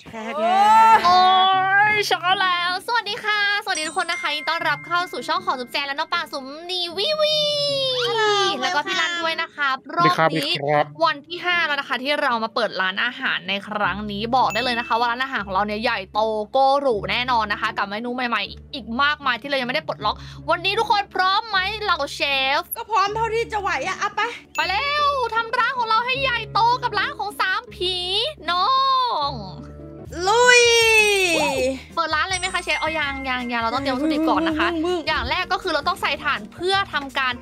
แช่โอ้แช่โอ้ยช็อกแล้ว สวัสดีค่ะ สวัสดีทุกคนนะคะยินดีต้อนรับเข้าสู่ช่องของสุบแจนและน้องปางสุมนีวิวีแล้วก็พี่รันด้วยนะคะรดีอบครับดีนี้ครับวันที่5แล้วนะคะที่เรามาเปิดร้านอาหารในครั้งนี้บอกได้เลยนะคะว่าร้านอาหารของเราเนี่ยใหญ่โตโกหรูแน่นอนนะคะ กับเมนูใหม่ๆ อีกมากมายที่เรายังไม่ได้ปลดล็อก วันนี้ทุกคนพร้อมไหมเหล่าเชฟ ก็พร้อมเท่าที่จะไหวอะเอาไปไปเร็วทำร้านของเราให้ใหญ่โตกับร้านของสามผีน้อง ลุย เปิดร้านเลยไหมคะเชฟเอายางยางยางเราต้องเตรียมวัตถุดิบก่อนนะคะมึงอย่างแรกก็คือเราต้องใส่ถ่านเพื่อทำการ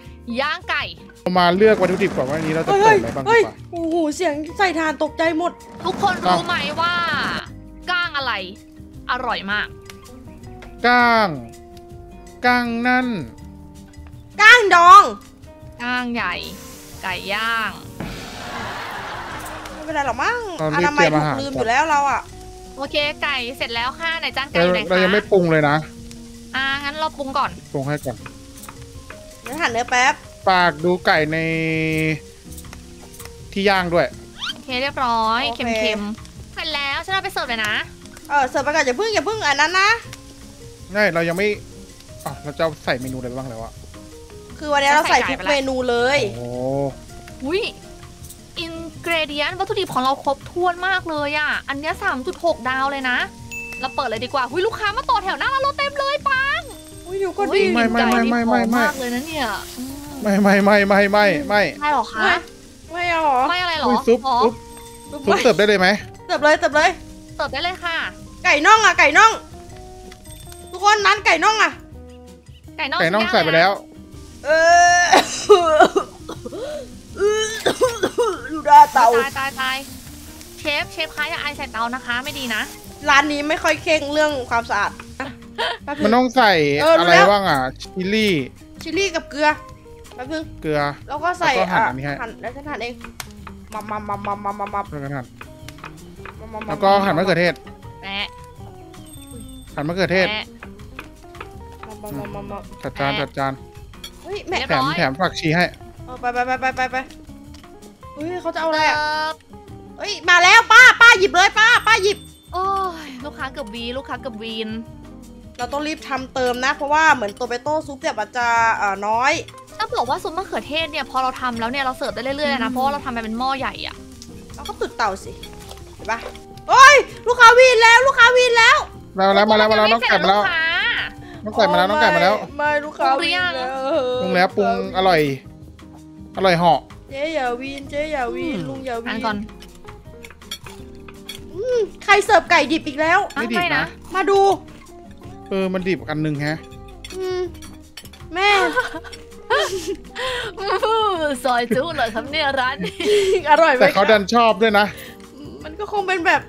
ย่างไก่เรามาเลือกวัตถุดิบก่อนว่าอันนี้เราจะเฮ้ยเปิเฮ้ดยอะไรบ้างดีเฮ้ยกว่าโอ้โหเสียงใส่ทานตกใจหมด ทุกคนอ้ารู้วไหมว่าก้างอะไร อร่อยมาก ก้าง ก้างนั่น ก้างดอง ก้างใหญ่ ไก่ย่างไม่เป็นไรหรอกมั้งเราอรีบนามัยเตรียมถูอากหารลืมก่อนอยู่แล้วเราอะ โอเคไก่เสร็จแล้วค่ะไหนจานไก่เราอยู่ไหนเราคะยังไม่ปรุงเลยนะ อ่างั้นเราปรุงก่อน ปรุงให้ก่อนเดี๋ยวหั่นเนื้อแป๊บ ปากดูไก่ในที่ย่างด้วย โอเคเรียบร้อยโอเค เค็มๆเสร็จแล้วฉันเอาไปเสิร์ฟเลยนะ เออเสิร์ฟไปก่อนอย่าเพิ่งอย่าเพิ่งอันนั้นนะ ง่ายเรายังไม่อ๋อเราจะเอาใส่เมนูอะไรบ้างแล้วอะคือวันนี้เราใส่ทุกเมนูเลย โอ้อุ้ยอินเก รเดียนวัตถุดิบของเราครบถ้วนมากเลยอะ อันเนี้สามจุดหกดาวเลยนะ เราเปิดเลยดีกว่าหุยลูกค้ามาต่อแถวหน้าร้านเราเต็มเลยปังอุ้ยอยู่ก็อุ๊ยดีไม่ไม่ไม่ไม่ไม่กลิ่นไม่ก่นี่หอมมากเลยนะเนี่ยอืมไม่ไม่ไม่ไม่ไม่ไม่ไม่หรอคะ ไม่เอาเหรอไม่อะไรหรออุ้ยซุปอ๋อซุปซุปเสิร์ฟได้เลยไหมเสิร์ฟเลยเสิร์ฟเลย เสิร์ฟได้เลยค่ะ ไก่น่องอะไก่น่อง ทุกคนนั้นไก่น่องอะไก่น่องไก่น้องย่าใส่ไปแล้ว เออ ดูหน้าเตาตายตายตายเชฟเชฟคะอย่าไอใส่เตานะคะ ไม่ดีนะ ร้านนี้ไม่ค่อยเข่งเรื่องความสะอาดมันต้องใส่อะไรบ้างอะชิลลี่ชิลลี่กับเกลือแป๊บนึงเกลือ แล้วก็ใส่หั่นหั่นแล้วฉันหั่นเองมัมมัมมัมมัมมัมมัมมัมแล้วก็หั่นแล้วก็หั่นมะเขือเทศแปะหั่นมะเขือเทศจัดจานจัดจานเฮ้ยแม่แถมแถมผักชีให้ไปไปไปไปไป ไปเฮ้ยเขาจะเอาอะไรเสิอะร์ฟเฮ้ยมาแล้วป้าป้าหยิบเลยป้าป้าหยิบ โอ้ยลูกค้าเกือบวีลูกค้าเกือบวีน เราต้องรีบทำเติมนะ เพราะว่าเหมือนโตเปโต้ซุปเนี่ยมันจะเอ่อน้อยถ้าบอกว่าซุปมะเขือเทศเนี่ยพอเราทำแล้วเนี่ยเราเสิร์ฟได้เรื่อยๆเลยนะเพราะว่าเราทำไปเป็นหม้อใหญ่อะเราก็ตุดเต่าสิเห็นปะเฮ้ยลูกค้าวีนแล้วลูกค้าวีนแล้วมาแล้วมาแล้วมาแล้วน้องไก่มาแล้วลูค้าน้องไก่มาแล้วน้องไก่มาแล้วไม่ไม่ลูกค้าปรุงหรือวียันงแล้วปรุงแล้วปรุงอร่อย อร่อยเหาะ เจ๊อย่าวีนเจ๊อย่าวีนอืมลุงอย่าวีอ่านนก่อน อืมใครเสิร์ฟไก่ดิบอีกแล้ว ไม่อะดิบไม่นะนะ มาดู เออ มันดิบอันหนึ่งแฮะ อืมแม่ ซอยจุเลยครับเนี่ยร้านนี้อร่อยไหมแต่เขาครับดันชอบด้วยนะ มันก็คงเป็นแบบ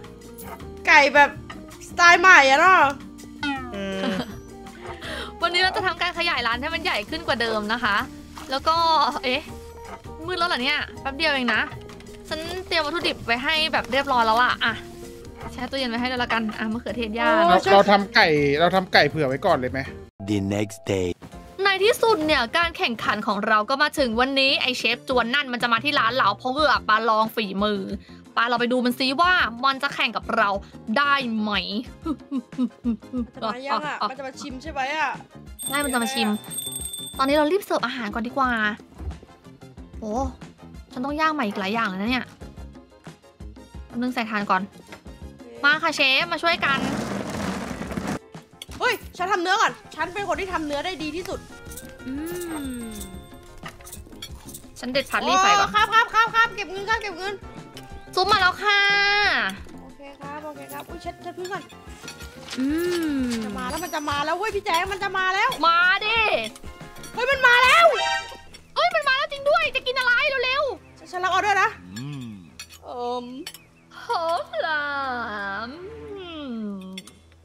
ไก่แบบสไตล์ใหม่อะเนาะอืมวันนี้เราจะทำการขยายร้านให้มันใหญ่ขึ้นกว่าเดิมนะคะ แล้วก็ เอ๊ะ มืดแล้วเหรอเนี่ย แป๊บเดียวเองนะ ฉันเตรียมวัตถุดิบไว้ให้แบบเรียบร้อยแล้วล่ะอะแช่ตู้เย็นไว้ให้แล้วละกัน อะมะเขือเทศย่างเราเราทำไก่เราทำไก่เผื่อไว้ก่อนเลยไหม The next day. ในที่สุดเนี่ยการแข่งขันของเราก็มาถึงวันนี้ไอเชฟจวนนั่นมันจะมาที่ร้านเราเพราะเพื่อปาลองฝีมือปาเราไปดูมันซิว่ามันจะแข่งกับเราได้ไหมจะมายังอะมันจะมาชิมใช่ไหมอะได้มันจะมาชิม ตอนนี้เรารีบเสิร์ฟอาหารก่อนดีกว่า โอ้ฉันต้องย่างใหม่อีกหลายอย่างเลยนะเนี่ยแป๊บนึงใส่ทานก่อน มาค่ะเชฟมาช่วยกัน เฮ้ย ฉันทำเนื้อก่อน ฉันเป็นคนที่ทำเนื้อได้ดีที่สุด อืม ฉันเด็ดพัดลี่ไฟก่อนโครับครับครับครับเก็บเงินครับเก็บเงิน ซุปมาแล้วค่ะ โอเคครับ โอเคครับ อุ้ยเช็ดเช็ดพื้นก่อน อืม จะมาแล้วมันจะมาแล้วเว้ยพี่แจ๊คมันจะมาแล้ว มาดิ เฮ้ยมันมาแล้ว ฉันฉันรับออเดอร์นะ Mm. เอ่มๆหอมหลามอืม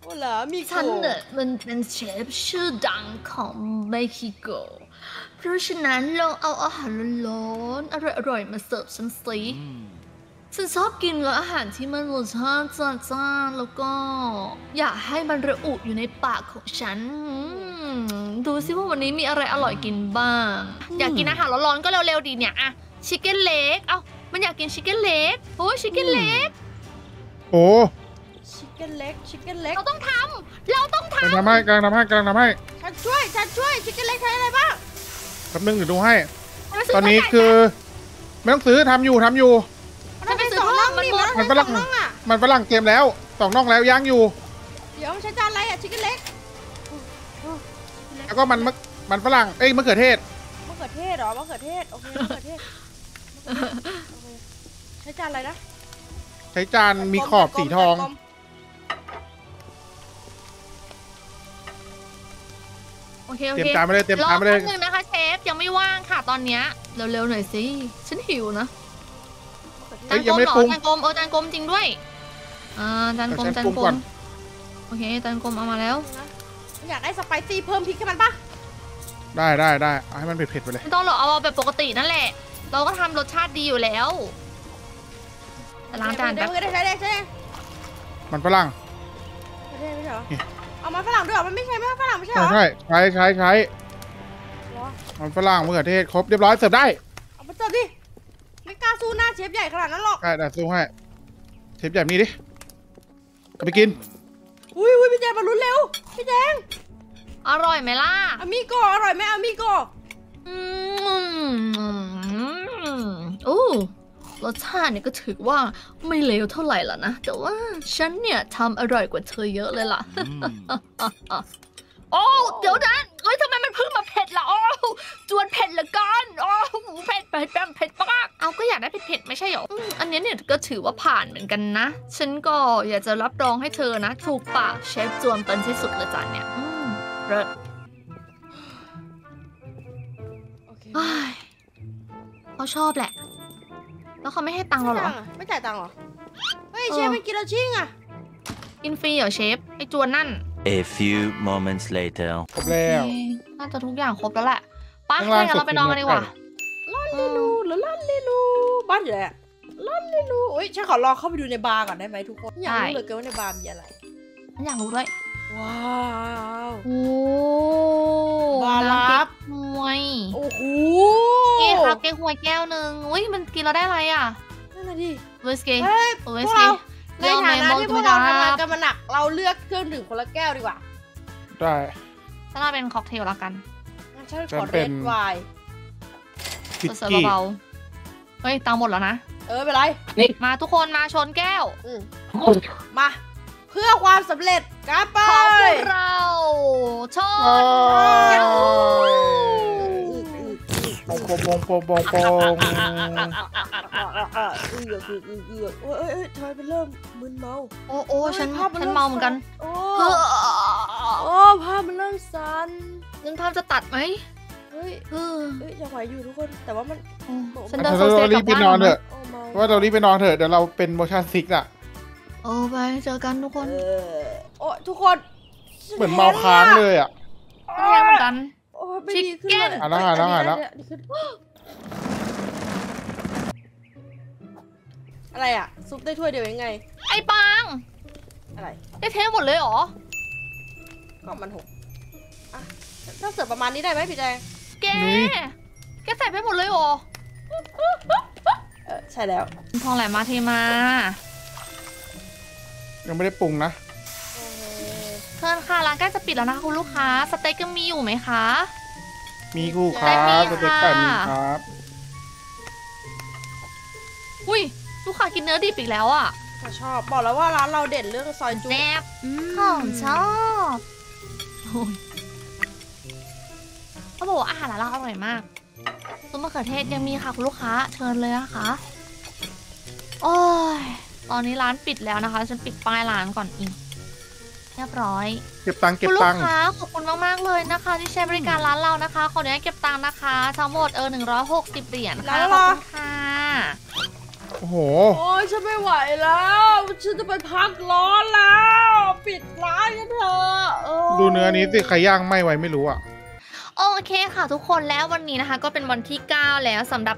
โอ้เหรอมีฉันโกเนี่ยมันเป็นเชฟชื่อดังของเม็กซิโก เพราะฉะนั้นลองเอาอาหารร้อนๆอร่อยๆมาเสิร์ฟฉันสิ Mm. ฉันชอบกินแล้วอาหารที่มันรสชาติจัดจ้านแล้วก็ อยากให้มันระอุอยู่ในปากของฉันอืมดูซิว่าวันนี้มีอะไรอร่อยกินบ้าง อยากกินอาหารร้อนๆก็เร็วๆดีเนี่ยอะ ชิคเก้นเล็ก เอ้า มันอยากกินชิคเก้นเล็กโอ้ยชิคเก้นเล็ก โอ้ชิคเก้นเล็กชิคเก้นเล็กเราต้องทำเราต้องกำลังทำให้กำลังทำให้กำลังทำให้ฉันช่วยฉันช่วยชิคเก้นเล็กใช้อะไรบ้างแป๊บนึงเดี๋ยวดูให้ทำตอนนี้คือ ไม่ต้องซื้อทำอยู่ทำอยู่มันเป็นสองน่องนี่มันมัเป็นนฝสรั่องงน่องอะมันฝรั่งเกมแล้วสองน่องแล้วย่างอยู่ เดี๋ยวใช้จานอะไรอะชิคเก้นเล็กแล้วก็มันมะมันฝรั่งเอ้ยมะเขือเทศมะเขือเทศเหรอมะเขือเทศโอเคมะเขือเทศโอเค ใช้จานอะไรนะ ใช้จานมีขอบสีทองกลมโอเคโอเตรียเคมจานไปเลยเตรียมรอจานไปเลแป๊ยบนึงนะคะเชฟยังไม่ว่างค่ะตอนเนี้ยเร็วๆหน่อยสิ ฉันหิวนะๆเอ้ยจานยักลงมไม่เหรอปรุงจานกลมเออจานกลมจริงด้วยอ่าจานกลมเดี๋ยวฉัจานนปรุงกลก่อมนโอเคจานกลมเอามาแล้ว อยากได้สไปซี่เพิ่มพริกให้มันปะได้ได้ได้เอาให้มันเผ็ดๆไปเลยไม่ต้องหรอกเอาแบบปกตินั่นแหละ เราก็ทำรสชาติดีอยู่แล้วแต่ล้างจานเดี๋ยวบมือได้ใช้ได้ใช้ได้มันฝรั่งใช้ได้ไม่ใช่เหรอเอามาฝรั่งด้วยเหรอมันไม่ใช่ไหมฝรั่งไม่ใช่เหรอใช่ใช้ใช้ใช้เหรอมันฝรั่งมะเขือเทศครบเรียบร้อยเสิร์ฟได้เอามาเติมดิไม่กล้าสู้หน้าเชฟใหญ่ขนาดนั้นหรอกได้ได้สู้ให้เชฟแบบนี้ดิเอาไปกินอุ้ยอุ้ยพี่แจงมาลุ้นเร็วพี่แจงอร่อยไหมล่ะ อามิโกอร่อยไหมอามิโกอืม อู้รสชาติเนี่ยก็ถือว่าไม่เลวเท่าไหร่ล่ะนะ แต่ว่าฉันเนี่ยทำอร่อยกว่าเธอเยอะเลยล่ะ โอ้เดี๋ยวนะเอ้ยทำไมมันเพิ่งมาเผ็ดล่ะโอ้จวนเผ็ดเหลือเกินโอ้เผ็ดเผ็ดแบบเผ็ดมากเอาก็อยากได้เผ็ดเผ็ดๆไม่ใช่หรออืมอันเนี้ยเนี่ยก็ถือว่าผ่านเหมือนกันนะ ฉันก็อยากจะรับรองให้เธอนะ ถูกปากเชฟจวนเป็นที่สุดเลยจานเนี่ยอืมเลิศโอเคเฮ้ยเขาชอบแหละ แล้วเขาไม่ให้ตังค์เราเหรอ ไม่จ่ายตังค์เหรอ เฮ้ยเออเชฟมันกินแล้วชิ่งอะ กินฟรีเหรอเชฟ ไอจวนนั่น A few moments later. ครบแล้วโอเคน่าจะทุกอย่างครบแล้วแหละไป้าข้างล่างงั้นเราไปนอนกันดีกว่าลอนลิลูหรือลอนลิลูบ้านอยู่ไหนอะลอนลิลูอุ้ยฉันขอลองเข้าไปดูในบาร์ก่อนได้ไหมทุกคน อยากรู้เหลือเกินว่าในบาร์มีอะไรฉันอยากรู้ด้วย ว้าวโอ้บาลับหวย โอ้โห นี่ครับเก๊กฮวยแก้วหนึ่งอุ้ยมันกินเราได้อะไรอะนั่นน่ะดิวิสกี้เฮ้ยวิพสวกกี้เราในฐานะเรื่องที่พเมวนูกเราทำงานครับกันมาหนัก เราเลือกเครื่องดื่มคนละแก้วดีกว่าได้ถ้าเราเป็นค็อกเทลละกันงั้นฉันฉัขอนเป็เรนดไวน์พิกเสิร์ฟกี้เบาๆเฮ้ยตังค์หมดแล้วนะ เออไม่เป็นไร มาทุกคนมาชนแก้ว อืมมา เพื่อความสำเร็จกันไปของพวกเราชโอ้นย แก้วปงปงปงปงปองปองเอือกเอือกเอือกเอือกเอ้ยเอ้ยเอ้ยทำไมมันเริ่มมึนเมา โอ้โอ้ฉันฮ้ยภพฉันเมาเหมือนกัน โอ้โอ้ภาพมันเริ่มสั่นนึกภาพจะตัดไหมเฮ้ยเออเอ้ยยังไหวอยู่ทุกคน แต่ว่ามันฉันเราเดินโซเซกรีลับบไปบ้านนอนเถอะโอ้เมาว่าเรารีบไปนอนเถอะเดี๋ยวเราเป็นโมชั่นซิกอะโอ้ไปเจอกันทุกคนเออโอ้ทุกคนเหมือนเมาค้างเลยอะไม่เหมือนกัน ยไม่ดีขึ้นเลย Chicken อะแล้วไงแล้วไงแล้วเอ้ยอันนี้ดีขึ้นอะไรอะ ซุปได้ถ้วยเดียวยังไง ไอ้ปางอะไร ได้เทหมดเลยเหรอ ก็มันหกอะถ้าเสิร์ฟประมาณนี้ได้ไหมพี่แจงแกนุ้ยแกใส่ไปหมดเลยเหรอเออใช่แล้ว ทองแหลมมาเทมา ยังไม่ได้ปรุงนะเชิญค่ะร้านใกล้จะปิดแล้วนะคะคุณลูกค้า สเต็กยังมีอยู่ไหมคะ มีคู่ครับได้สมีเต็กไก่ค่ะมีครับ อุ้ยลูกค้ากินเนื้อดิบอีกแล้วอะข้าชอบบอกแล้วว่าร้านเราเด่นเรื่องซอยจุ๊แซ่บมของชอบโอ้ยเขาบอกว่าอาหารร้านเราอร่อยมากซุปมะเขือเทศยังมีค่ะคุณลูกค้าเชิญเลยนะคะโอ้ยตอนนี้ร้านปิดแล้วนะคะ ฉันปิดป้ายร้านก่อนอีก เรียบร้อย เก็บตังค์เก็คุบณลูตักงค์ค้าขอบคุณมากๆเลยนะคะ ที่ใช้บริการร้านเรานะคะ ขออนุญาตเก็บตังค์นะคะ ทั้งหมดเออ160เหรียญค่ะแล้วขเหรอบอคุณค่ะโอ้โหโอ้ยฉันไม่ไหวแล้วฉันจะไปพักร้อนแล้ว ปิดร้านกันเถอะโยดูเนื้อนี้สิใครย่างไม่ไว้ไม่รู้อะโอเคค่ะทุกคนแล้ววันนี้นะคะ ก็เป็นวันที่ 9 แล้วสำหรับ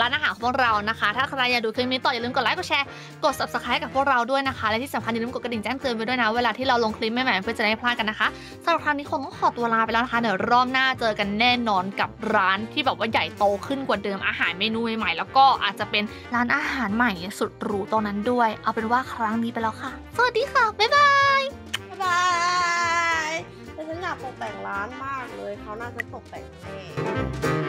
ร้านอาหารของพวกเรานะคะ ถ้าใครอยากดูคลิปนี้ต่ออย่าลืมกดไลค์กดแชร์กด subscribe กับพวกเราด้วยนะคะ และที่สำคัญอย่าลืมกดกระดิ่งแจ้งเตือนไปด้วยนะ เวลาที่เราลงคลิปใหม่ๆเพื่อจะได้ไม่พลาดกันนะคะสำหรับครั้งนี้คงต้องขอตัวลาไปแล้วนะคะเดี๋ยวรอบหน้าเจอกันแน่นอนกับร้านที่แบบว่าใหญ่โตขึ้นกว่าเดิมอาหารเมนูใหม่ๆแล้วก็อาจจะเป็นร้านอาหารใหม่สุดหรูตรงนั้นด้วย เอาเป็นว่าครั้งนี้ไปแล้วค่ะ สวัสดีค่ะบ๊ายบายบ๊ายบาย ตกแต่งร้านมากเลยเขาน่าจะตกแต่งเน่